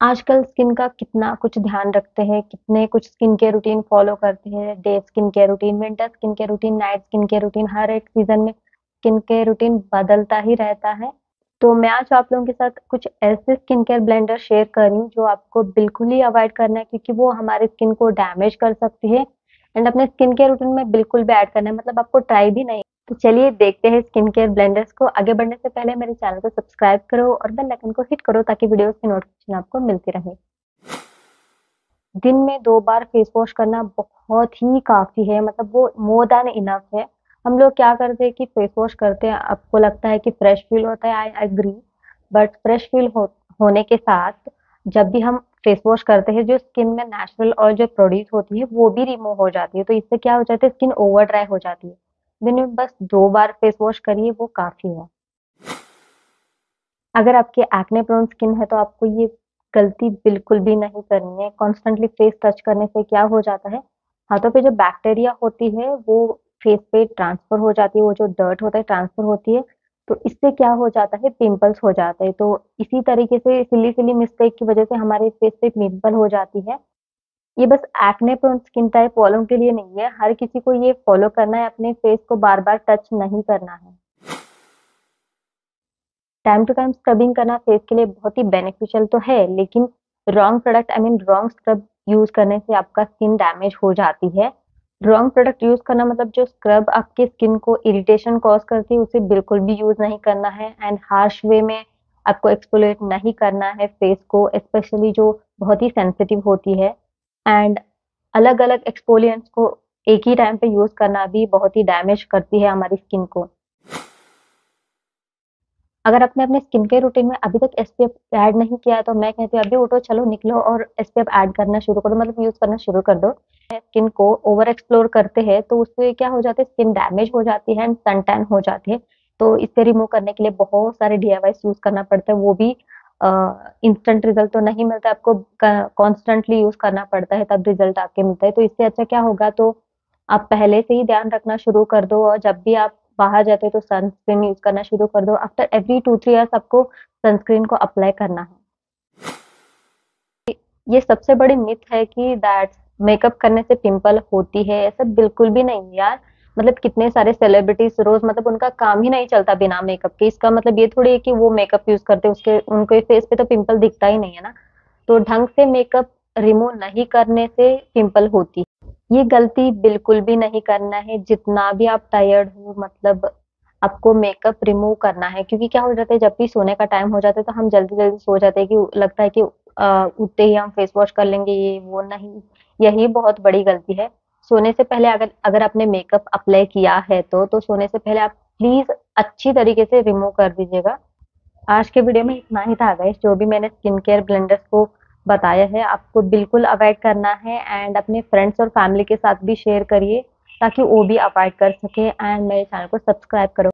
आजकल स्किन का कितना कुछ ध्यान रखते हैं, कितने कुछ स्किन केयर रूटीन फॉलो करते हैं, day skin care routine, winter skin care routine, night skin care routine, हर एक सीज़न में स्किन केयर रूटीन बदलता ही रहता है। तो मैं आज आप लोगों के साथ कुछ ऐसे स्किन केयर ब्लेंडर शेयर कर रही हूँ, जो आपको बिल्कुल ही अवॉइड करना है क्योंकि वो हमारे स्किन को डैमेज कर सकती है एंड अपने स्किन केयर रूटीन में बिल्कुल भी ऐड करना है। मतलब आपको ट्राई भी नहीं। तो चलिए देखते हैं स्किन केयर ब्लेंडर्स को। आगे बढ़ने से पहले मेरे चैनल को सब्सक्राइब करो और बेल आइकन को हिट करो ताकि वीडियोस की नोटिफिकेशन आपको मिलती रहे। दिन में दो बार फेस वॉश करना बहुत ही काफ़ी है। मतलब वो मोर देन इनफ है। हम लोग क्या करते हैं कि फेस वॉश करते हैं। आपको लगता है कि फ्रेश फील होता है। I agree but fresh feel होने के साथ जब भी हम फेस वॉश करते हैं, जो स्किन में नेचुरल ऑयल जो प्रोड्यूस होती है, वो भी रिमूव हो जाती है। तो इससे क्या हो जाता है स्किन ओवर ड्राई हो जाती है। दिन में बस दो बार फेस वॉश करिए, वो काफ़ी है। अगर आपके एक्ने प्रोन स्किन है तो आपको ये गलती बिल्कुल भी नहीं करनी है। कॉन्स्टेंटली फेस टच करने से क्या हो जाता है, हाथों पे जो बैक्टीरिया होती है, वो फेस पे ट्रांसफ़र हो जाती है, वो जो डर्ट होता है ट्रांसफ़र होती है। तो इससे क्या हो जाता है? पिंपल्स हो जाते हैं। तो इसी तरीके से सिली सिली मिस्टेक की वजह से हमारे फेस पे पिंपल हो जाती है। ये बस एक्ने प्रोन स्किन टाइप वालों के लिए नहीं है। हर किसी को ये फॉलो करना है। अपने फेस को बार बार टच नहीं करना है। टाइम टू टाइम स्क्रबिंग करना फेस के लिए बहुत ही बेनिफिशियल तो है, लेकिन wrong product I mean wrong scrub use करने से आपका स्किन डैमेज हो जाती है। रॉन्ग प्रोडक्ट यूज़ करना मतलब जो स्क्रब आपकी स्किन को इरिटेशन कॉज करती है, उसे बिल्कुल भी यूज़ नहीं करना है एंड हार्श वे में आपको एक्सपोलेट नहीं करना है फेस को स्पेशली जो बहुत ही सेंसिटिव होती है एंड अलग अलग एक्सपोलियंट्स को एक ही टाइम पे यूज़ करना भी बहुत ही डैमेज करती है हमारी स्किन को। अगर आपने अपने स्किन केयर रूटीन में अभी तक एस ऐड नहीं किया तो मैं कहती हूँ, अभी उठो, चलो, निकलो और एस ऐड करना शुरू करो। मतलब यूज़ करना शुरू कर दो। स्किन को ओवर एक्सप्लोर करते हैं तो उससे क्या हो जाता है स्किन डैमेज हो जाती है एंड सन टैन हो जाती है। तो इससे रिमूव करने के लिए बहुत सारे डी यूज़ करना पड़ता है, वो भी इंस्टेंट रिज़ल्ट तो नहीं मिलता, आपको कॉन्स्टेंटली यूज़ करना पड़ता है, तब रिज़ल्ट आपके मिलता है। तो इससे अच्छा क्या होगा तो आप पहले से ही ध्यान रखना शुरू कर दो और जब भी आप बाहर जाते हो तो सनस्क्रीन यूज़ करना शुरू कर दो। After every two three years आपको सनस्क्रीन को अप्लाई करना है। ये सबसे बड़ी मिथ है कि दैट मेकअप करने से पिंपल होती है। ऐसा बिल्कुल भी नहीं यार। मतलब कितने सारे सेलिब्रिटीज रोज मतलब उनका काम ही नहीं चलता बिना मेकअप के। इसका मतलब ये थोड़ी है कि वो मेकअप यूज़ करते उसके, उनके फेस पे तो पिंपल दिखता ही नहीं है ना। तो ढंग से मेकअप रिमूव नहीं करने से पिंपल होती ये गलती बिल्कुल भी नहीं करना है। जितना भी आप टायर्ड हो मतलब आपको मेकअप रिमूव करना है। क्योंकि क्या हो जाता है, जब भी सोने का टाइम हो जाता है तो हम जल्दी जल्दी सो जाते हैं कि लगता है कि उठते ही हम फेस वॉश कर लेंगे, ये, वो नहीं। यही बहुत बड़ी गलती है। सोने से पहले अगर अगर आपने मेकअप अप्लाई किया है तो तो सोने से पहले आप प्लीज़ अच्छी तरीके से रिमूव कर दीजिएगा। आज के वीडियो में इतना ही था गाइस जो भी मैंने स्किन केयर ब्लेंडर्स को बताया है। आपको बिल्कुल अवॉइड करना है एंड अपने फ्रेंड्स और फैमिली के साथ भी शेयर करिए ताकि वो भी अवॉइड कर सके एंड मेरे चैनल को सब्सक्राइब करो।